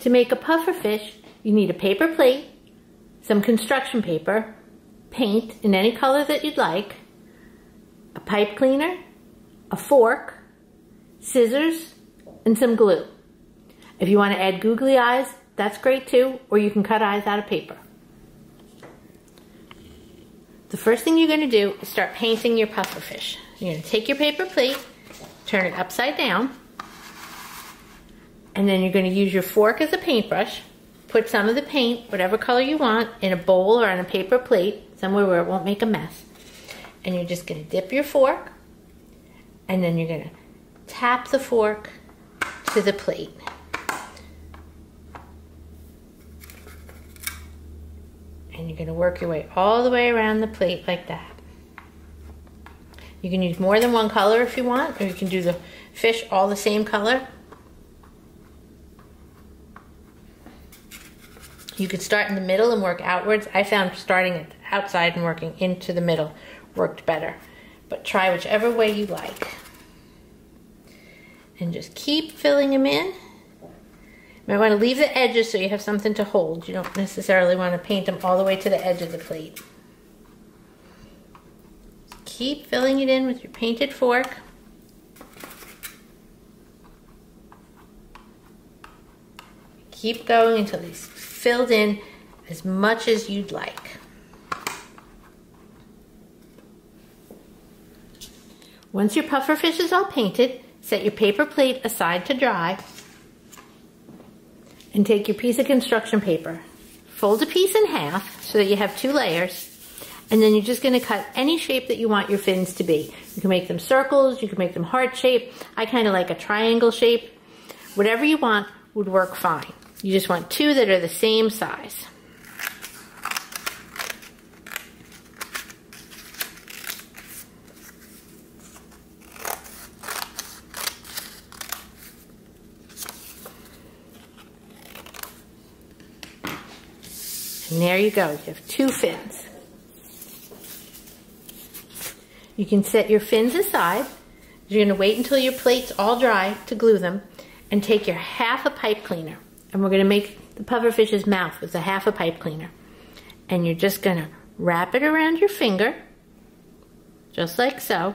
To make a puffer fish, you need a paper plate, some construction paper, paint in any color that you'd like, a pipe cleaner, a fork, scissors, and some glue. If you want to add googly eyes, that's great too, or you can cut eyes out of paper. The first thing you're going to do is start painting your puffer fish. You're going to take your paper plate, turn it upside down, and then you're going to use your fork as a paintbrush. Put some of the paint, whatever color you want, in a bowl or on a paper plate, somewhere where it won't make a mess. And you're just going to dip your fork, and then you're going to tap the fork to the plate. And you're going to work your way all the way around the plate like that. You can use more than one color if you want, or you can do the fish all the same color. You could start in the middle and work outwards. I found starting at the outside and working into the middle worked better. But try whichever way you like. And just keep filling them in. You might want to leave the edges so you have something to hold. You don't necessarily want to paint them all the way to the edge of the plate. Keep filling it in with your painted fork. Keep going until it's filled in as much as you'd like. Once your puffer fish is all painted, set your paper plate aside to dry and take your piece of construction paper. Fold a piece in half so that you have two layers and then you're just gonna cut any shape that you want your fins to be. You can make them circles, you can make them heart shape. I kind of like a triangle shape. Whatever you want would work fine. You just want two that are the same size. And there you go, you have two fins. You can set your fins aside. You're gonna wait until your plate's all dry to glue them and take your half a pipe cleaner and we're going to make the pufferfish's mouth with a half a pipe cleaner. And you're just going to wrap it around your finger, just like so,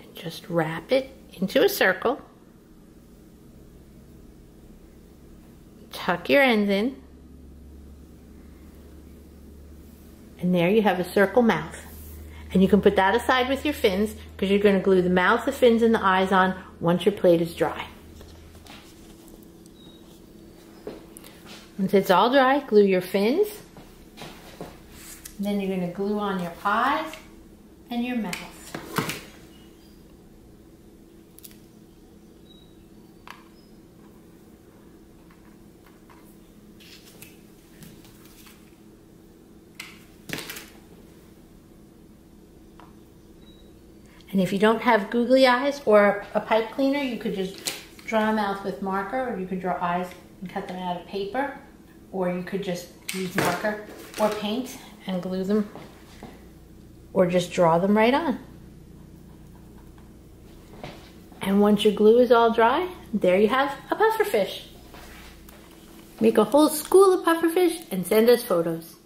and just wrap it into a circle. Tuck your ends in. And there you have a circle mouth. And you can put that aside with your fins because you're going to glue the mouth, the fins, and the eyes on once your plate is dry. Once it's all dry, glue your fins. Then you're going to glue on your eyes and your mouth. And if you don't have googly eyes or a pipe cleaner, you could just draw a mouth with marker or you could draw eyes and cut them out of paper or you could just use marker or paint and glue them or just draw them right on. And once your glue is all dry, there you have a pufferfish. Make a whole school of pufferfish and send us photos.